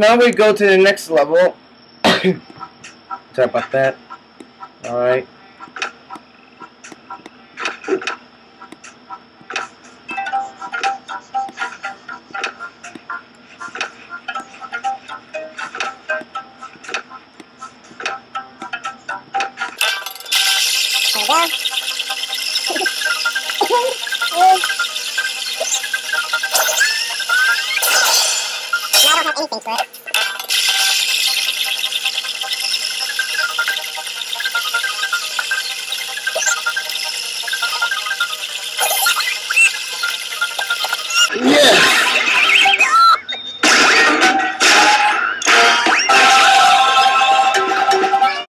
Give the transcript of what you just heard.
Now we go to the next level. Talk about that. Alright. Hello? anything for it.